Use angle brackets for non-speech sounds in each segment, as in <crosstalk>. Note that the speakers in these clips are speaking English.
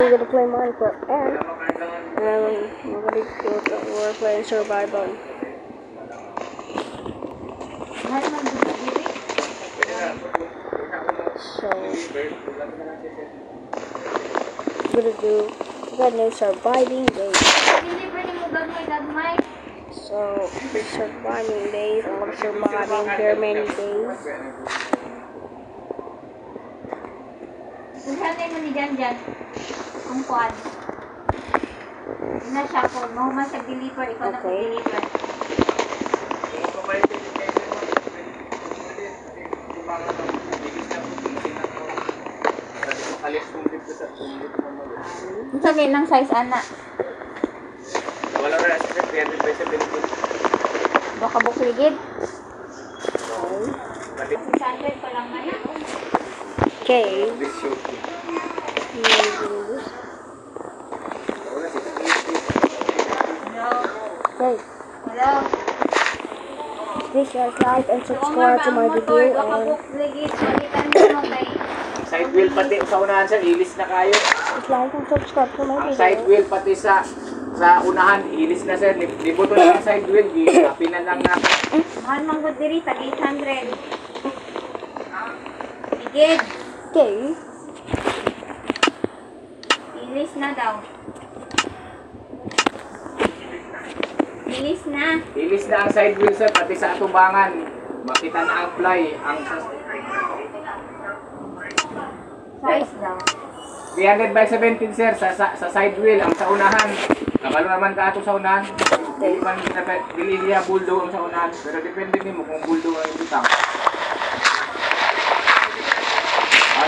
We're gonna play Minecraft and um, we're gonna do we're playing survival. So we're gonna do we're gonna surviving days. So surviving days. I'm surviving very many days. Unsa mo ni dyan dyan? Ang kuan. Na siya ko, mo man sa deliver, ikaw na Okay. deliver. Unsa kay nang size ana? Wala na sa 300 by 70. Baka bukligid. Okay. 600 pa lang man. Okay. This shoot. I'm gonna do this. Wala 680. Hello. Please guys like and subscribe to my video side wheel pati sa unahan sir, ilis na kayo. like and subscribe to my Ang side video. wheel pati sa sa unahan, ilis na sir. Lib- Libuto na ang side wheel, ginapi na lang <laughs> na. Mahal man gud diri tag 800. Igid. Okay. Ilis na daw. Ilis na. Ilis na ang side wheel sir, pati sa atubangan. Makita na ang fly. Ang Size daw. 300 by 17 sir, sa, sa, sa side wheel, ang sa unahan. Nakalo naman ka ato sa unahan. Dili man dili niya bulldog ang sa unahan, pero depende nimo kung bulldog ang ibutang.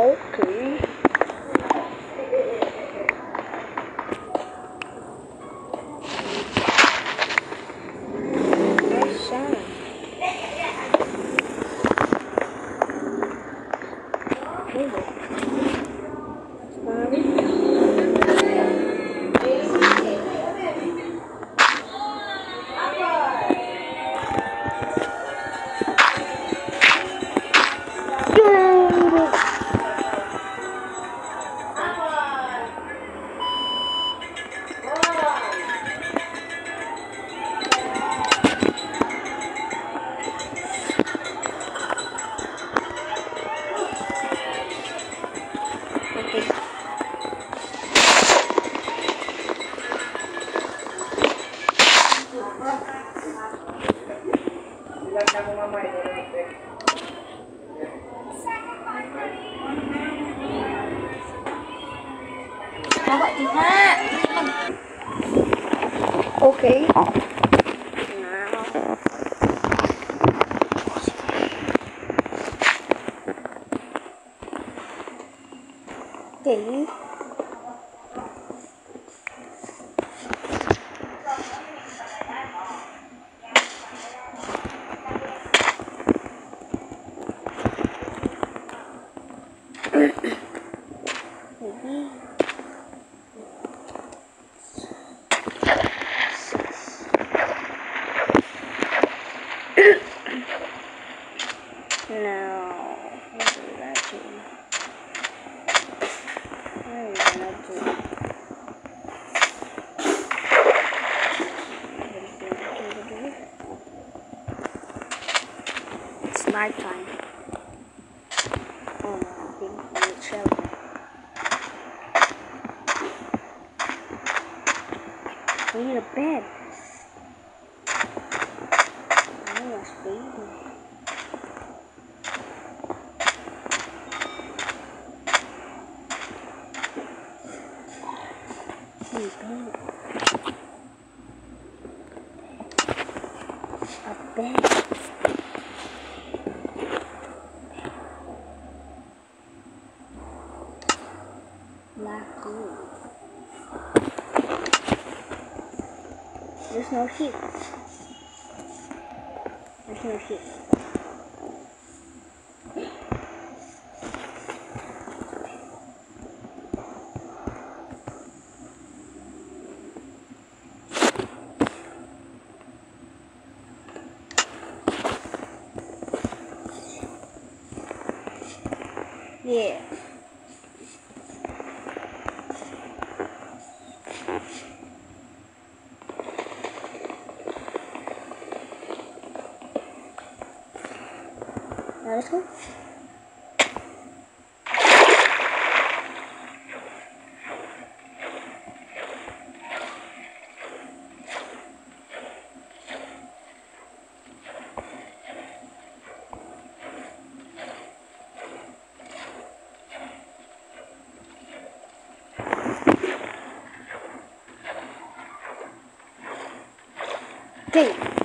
Okay. Yes, No. I do? It's nighttime. Oh no, I'm We need a bed. A bed. A bed. lagoon. There's no heat. There's no heat. Yeah. Now let's go. Okay.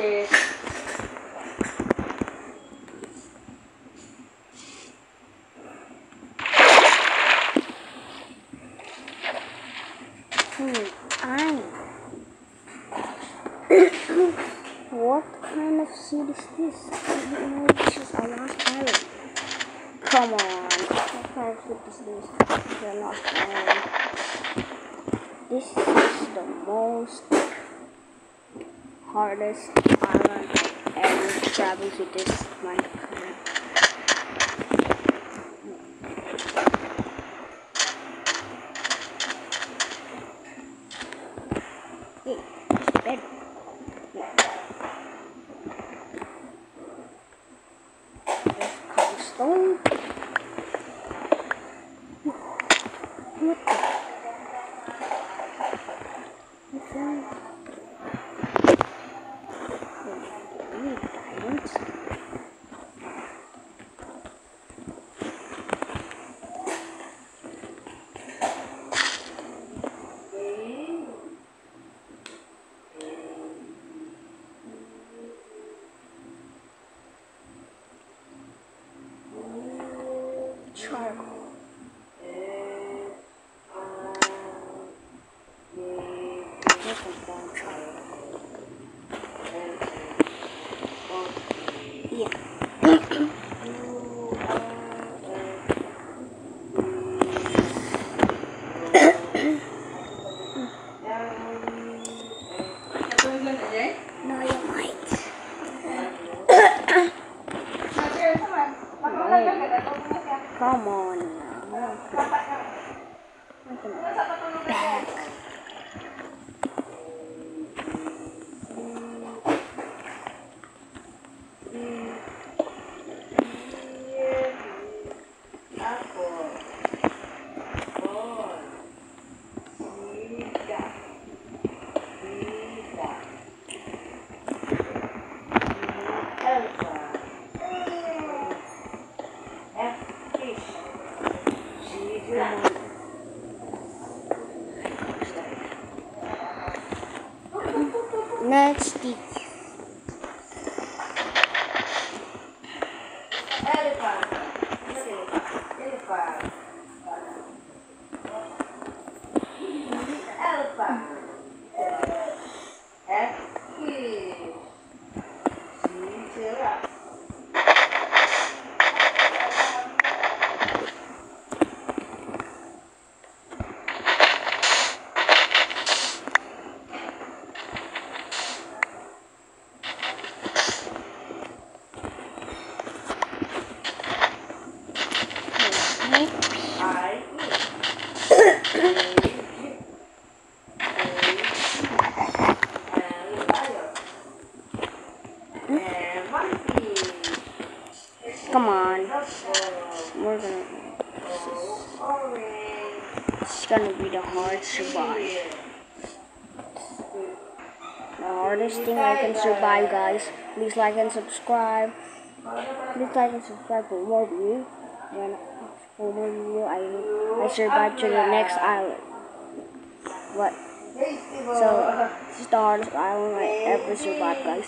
Hmm, I. <coughs> what kind of seed is this? Know. This is a lost island. Come on. What kind of seed is this? It's a lost island. This is the most hardest island ever traveled to this Minecraft. Hey, it's better. There's cobblestone. What the? What's that? Oh, I need diamonds. Charcoal. Look at that charcoal. Yeah. No, you might. Come on now. Welcome back. Next. Okay. Come on. We're gonna. It's gonna be the hard survive. The hardest thing I can survive, guys. Please like and subscribe. Please like and subscribe for more view. When for more video, I I survive to the next island. What? So this is the hardest island I ever survived, guys.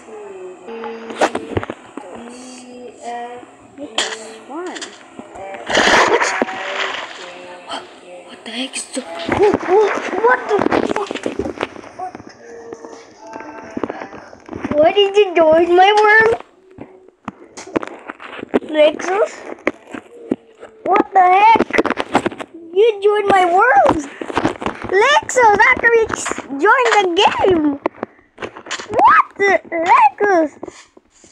It What is the- Oh, oh, what the fuck? Why did you join my worm? Lexus? What the heck? You joined my world! Lexus you joined the game! What the Lexus?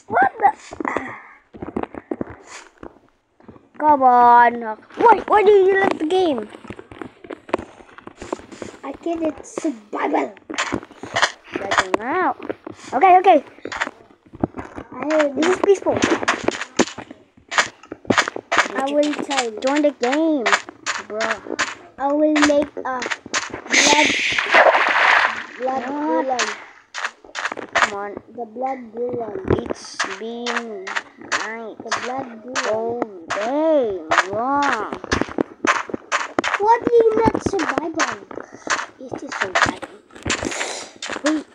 What the Come on. Why why did you leave the game? I get it survival. Getting out. Okay, okay. I, this is peaceful. I will try. Join the game, bro. I will make a blood blood villain. Come on, the blood villain. It's been night. The blood villain. Oh, day long. What do you not survival? It is survival. Wait,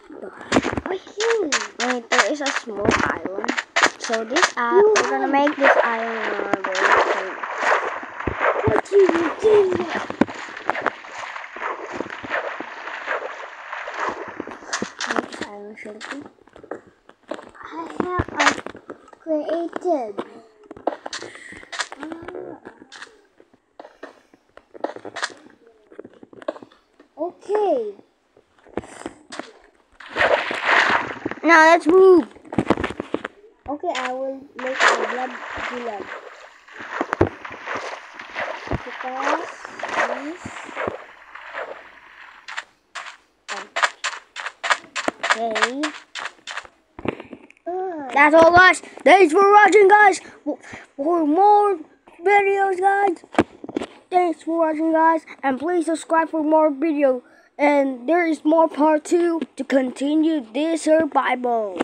Wait, wait, there is a small island. So this island, we're gonna make this island famous. What do you do? Next island should be. I have a created. Okay. Now let's move. Okay, I will make a blood. Because this. Okay. That's all, guys. Thanks for watching, guys. For more videos, guys. Thanks for watching, guys. And please subscribe for more video. And there is more part two to continue this survival.